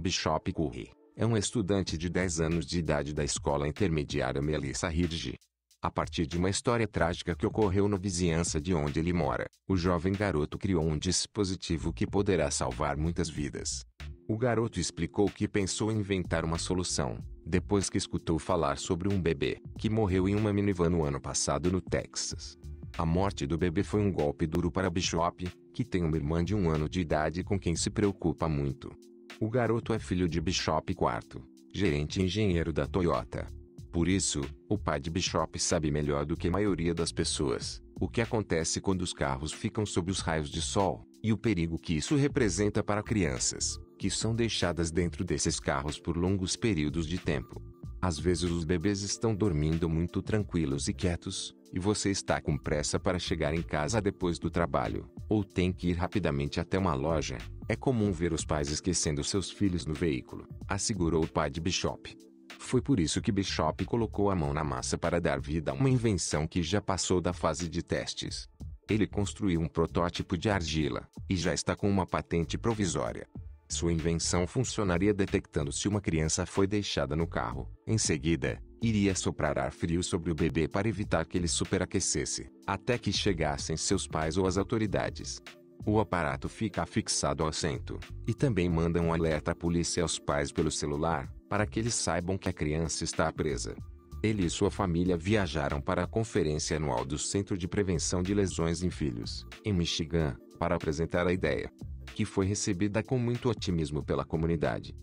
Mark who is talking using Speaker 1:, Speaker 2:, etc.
Speaker 1: Bishop Curry é um estudante de 10 anos de idade da escola intermediária Melissa Hirsch. A partir de uma história trágica que ocorreu na vizinhança de onde ele mora, o jovem garoto criou um dispositivo que poderá salvar muitas vidas. O garoto explicou que pensou em inventar uma solução, depois que escutou falar sobre um bebê que morreu em uma minivan no ano passado no Texas. A morte do bebê foi um golpe duro para Bishop, que tem uma irmã de um ano de idade com quem se preocupa muito. O garoto é filho de Bishop IV, gerente engenheiro da Toyota. Por isso, o pai de Bishop sabe melhor do que a maioria das pessoas o que acontece quando os carros ficam sob os raios de sol e o perigo que isso representa para crianças, que são deixadas dentro desses carros por longos períodos de tempo. Às vezes os bebês estão dormindo muito tranquilos e quietos, e você está com pressa para chegar em casa depois do trabalho, ou tem que ir rapidamente até uma loja. É comum ver os pais esquecendo seus filhos no veículo, assegurou o pai de Bishop. Foi por isso que Bishop colocou a mão na massa para dar vida a uma invenção que já passou da fase de testes. Ele construiu um protótipo de argila, e já está com uma patente provisória. Sua invenção funcionaria detectando se uma criança foi deixada no carro. Em seguida, iria soprar ar frio sobre o bebê para evitar que ele superaquecesse, até que chegassem seus pais ou as autoridades. O aparato fica fixado ao assento, e também manda um alerta à polícia e aos pais pelo celular, para que eles saibam que a criança está presa. Ele e sua família viajaram para a conferência anual do Centro de Prevenção de Lesões em Filhos, em Michigan, para apresentar a ideia que foi recebida com muito otimismo pela comunidade.